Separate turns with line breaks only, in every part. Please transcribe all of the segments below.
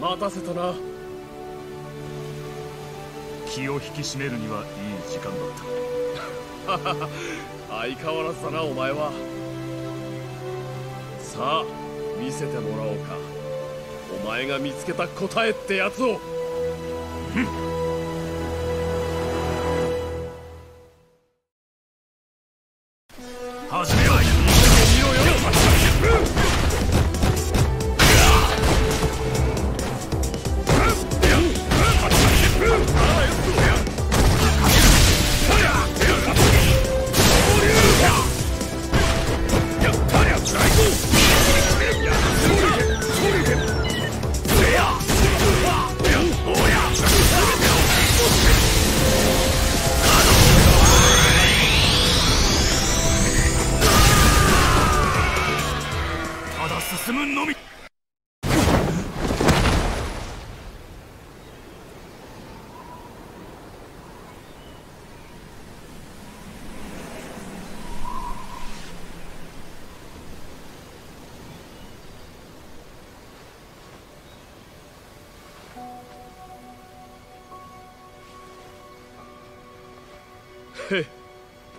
待たせたな。
気を引き締めるにはいい時間だ
った。相変わらずだなお前は。さあ見せてもらおうか。お前が見つけた答えってやつを。
始めようのみ。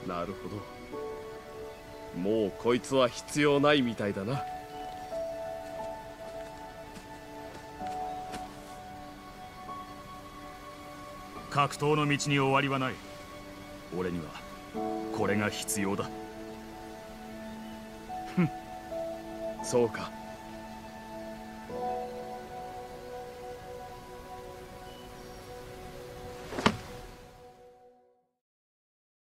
なるほど。もうこいつは必要ないみたいだな。
格闘の道に終わりはない。俺にはこれが必要だ。
そうか。